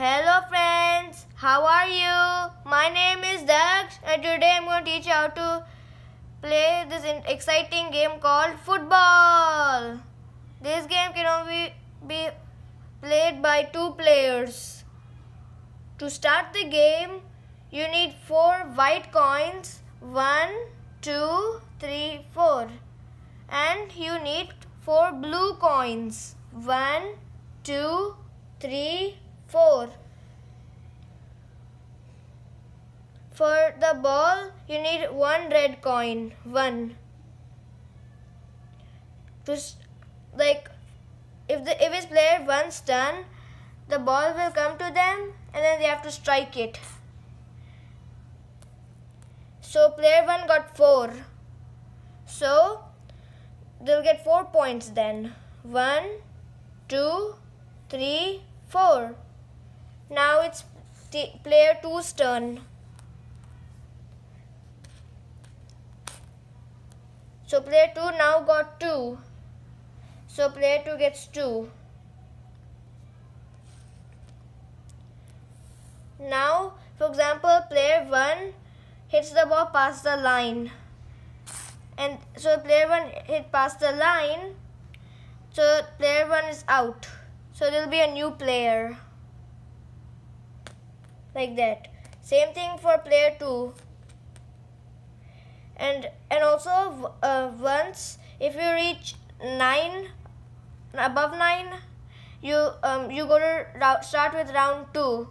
Hello friends, how are you? My name is Daksh and today I'm going to teach you how to play this exciting game called football. This game can only be played by two players. To start the game, you need four white coins. One, two, three, four. And you need four blue coins. One, two, three, 4. For the ball, you need one red coin. 1. To like if the if his player once done, the ball will come to them and then they have to strike it. So player 1 got 4. So they'll get 4 points then. One, two, three, four. Now it's player 2's turn. So player 2 now got 2. So player 2 gets 2. Now, for example, player 1 hits the ball past the line. And so player 1 hit past the line. So player 1 is out. So there will be a new player like that. Same thing for player 2 and and also uh, once if you reach 9 above 9 you um, you go to start with round 2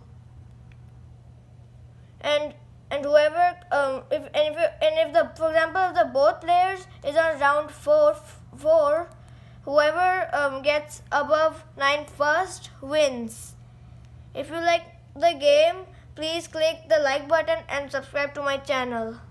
and and whoever um, if and if and if the for example if the both players is on round 4 4 whoever um, gets above 9 first wins. If you like the game Please click the like button and subscribe to my channel.